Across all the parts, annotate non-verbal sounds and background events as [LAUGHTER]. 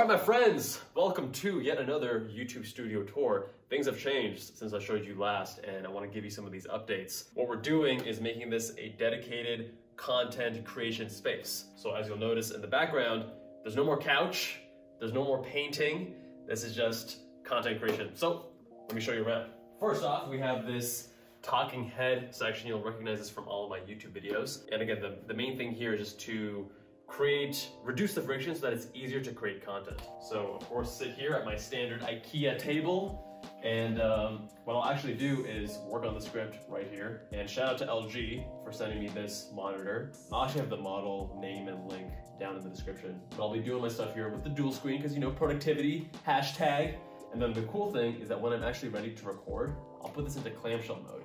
right, my friends, welcome to yet another YouTube studio tour. Things have changed since I showed you last, and I want to give you some of these updates. What we're doing is making this a dedicated content creation space. So as you'll notice in the background, there's no more couch, there's no more painting. This is just content creation. So let me show you around. First off, we have this talking head section. You'll recognize this from all of my YouTube videos. And again, the, the main thing here is just to create, reduce the friction so that it's easier to create content. So of course, sit here at my standard IKEA table. And um, what I'll actually do is work on the script right here. And shout out to LG for sending me this monitor. I'll actually have the model name and link down in the description. But I'll be doing my stuff here with the dual screen because you know, productivity, hashtag. And then the cool thing is that when I'm actually ready to record, I'll put this into clamshell mode,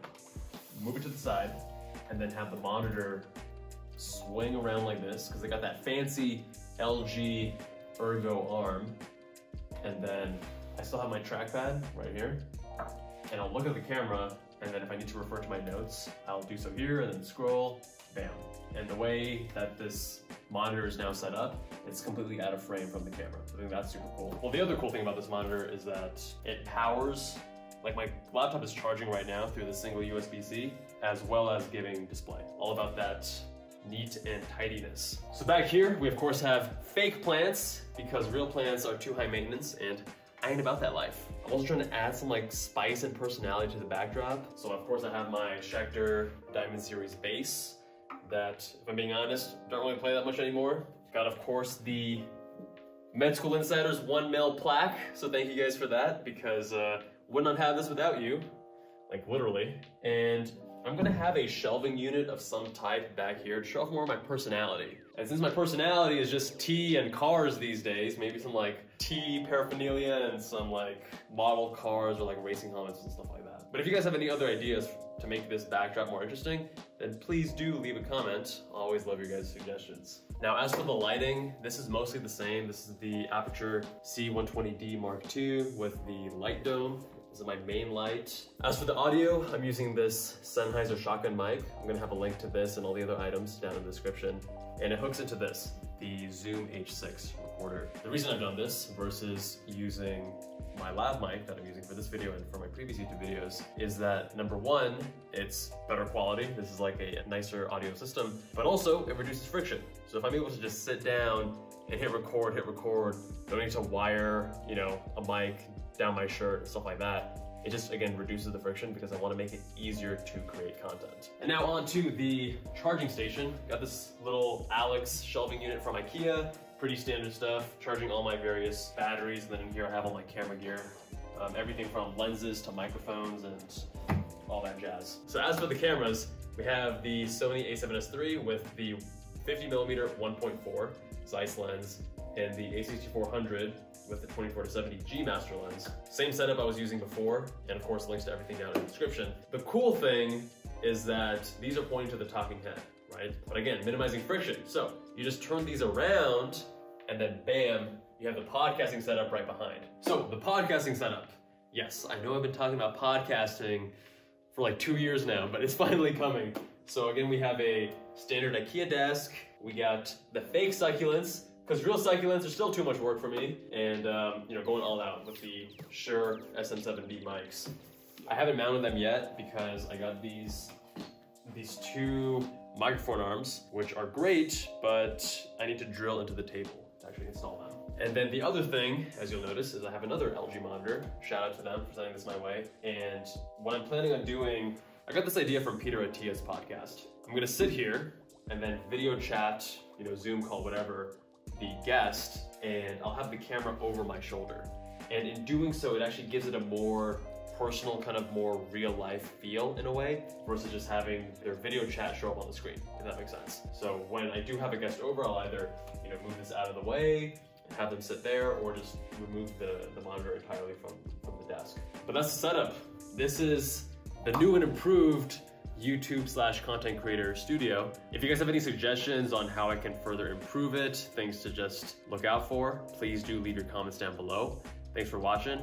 move it to the side, and then have the monitor swing around like this because they got that fancy LG Ergo arm. And then I still have my trackpad right here. And I'll look at the camera and then if I need to refer to my notes, I'll do so here and then scroll, bam. And the way that this monitor is now set up, it's completely out of frame from the camera. I think that's super cool. Well, the other cool thing about this monitor is that it powers, like my laptop is charging right now through the single USB-C, as well as giving display. All about that neat and tidiness. So back here, we of course have fake plants because real plants are too high maintenance and I ain't about that life. I'm also trying to add some like spice and personality to the backdrop. So of course I have my Schecter Diamond Series bass that, if I'm being honest, don't really play that much anymore. Got of course the Med School Insiders one mil plaque. So thank you guys for that because uh, would not have this without you, like literally. And I'm gonna have a shelving unit of some type back here to show off more of my personality. And since my personality is just tea and cars these days, maybe some like tea paraphernalia and some like model cars or like racing helmets and stuff like that. But if you guys have any other ideas to make this backdrop more interesting, then please do leave a comment. I always love your guys' suggestions. Now, as for the lighting, this is mostly the same. This is the Aputure C120D Mark II with the light dome. This is my main light. As for the audio, I'm using this Sennheiser shotgun mic. I'm gonna have a link to this and all the other items down in the description. And it hooks into this, the Zoom H6 recorder. The reason I've done this versus using my lav mic that I'm using for this video and for my previous YouTube videos is that number one, it's better quality. This is like a nicer audio system, but also it reduces friction. So if I'm able to just sit down and hit record, hit record, don't need to wire, you know, a mic, down my shirt and stuff like that. It just, again, reduces the friction because I want to make it easier to create content. And now on to the charging station. Got this little Alex shelving unit from Ikea. Pretty standard stuff, charging all my various batteries. And then in here I have all my camera gear. Um, everything from lenses to microphones and all that jazz. So as for the cameras, we have the Sony a7S III with the 50 millimeter 1.4 Zeiss lens and the a6400 with the 24 to 70 G master lens. Same setup I was using before, and of course links to everything down in the description. The cool thing is that these are pointing to the talking head, right? But again, minimizing friction. So you just turn these around and then bam, you have the podcasting setup right behind. So the podcasting setup. Yes, I know I've been talking about podcasting for like two years now, but it's [LAUGHS] finally coming. So again, we have a standard IKEA desk. We got the fake succulents because real succulents are still too much work for me, and um, you know, going all out with the Shure SM7B mics. I haven't mounted them yet because I got these these two microphone arms, which are great, but I need to drill into the table to actually install them. And then the other thing, as you'll notice, is I have another LG monitor. Shout out to them for sending this my way. And what I'm planning on doing, I got this idea from Peter Attia's podcast. I'm gonna sit here and then video chat, you know, Zoom call, whatever, guest and I'll have the camera over my shoulder. And in doing so, it actually gives it a more personal, kind of more real life feel in a way, versus just having their video chat show up on the screen, if that makes sense. So when I do have a guest over, I'll either, you know, move this out of the way, have them sit there, or just remove the, the monitor entirely from, from the desk. But that's the setup. This is the new and improved YouTube slash content creator studio. If you guys have any suggestions on how I can further improve it, things to just look out for, please do leave your comments down below. Thanks for watching,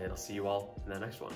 and I'll see you all in the next one.